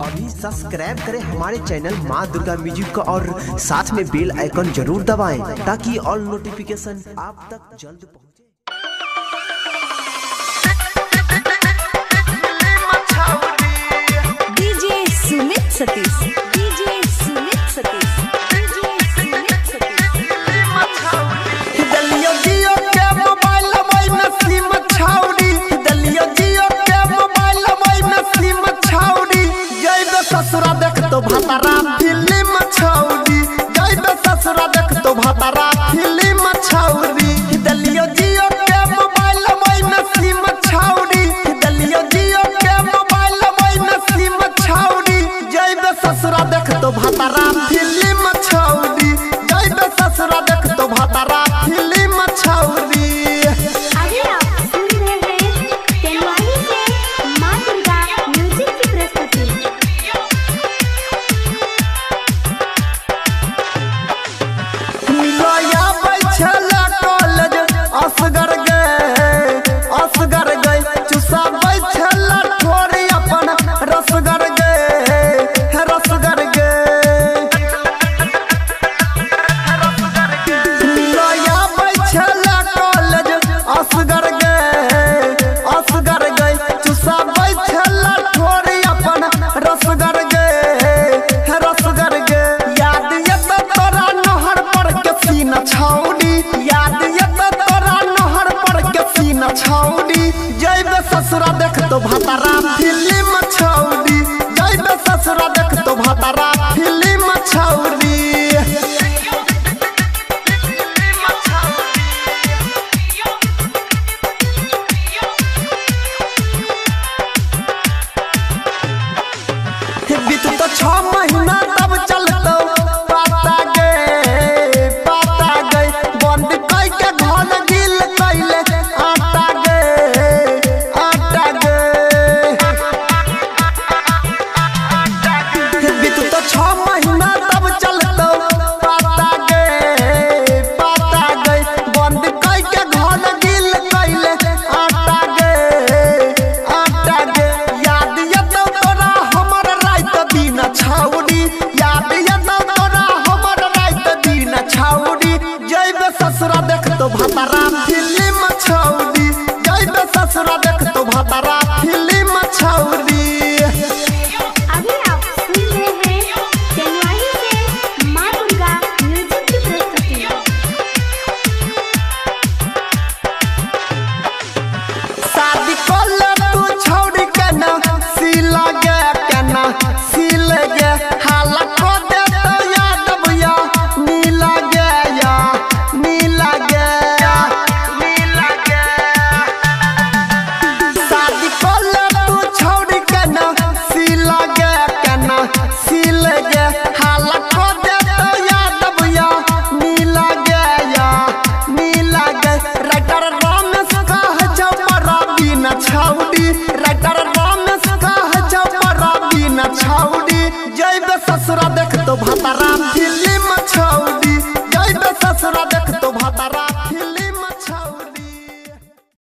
अभी सब्सक्राइब करें हमारे चैनल माँ दुर्गा म्यूज़िक को और साथ में बेल आइकन ज़रूर दबाएँ ताकि ऑल नोटिफिकेशन आप तक जल्द पहुँचे। असगर गए असगर गए चुसा बैठला थोड़ी अपन रसगर गए रसगर गए। याद यत तोरा नहर पर के सीन छौड़ी याद यत तोरा नहर पर के सीन छौड़ी जइबे ससुरा देख तो भतारा सीताराम दिल्ली में छौड़ी जाई बे छाउटी राइटर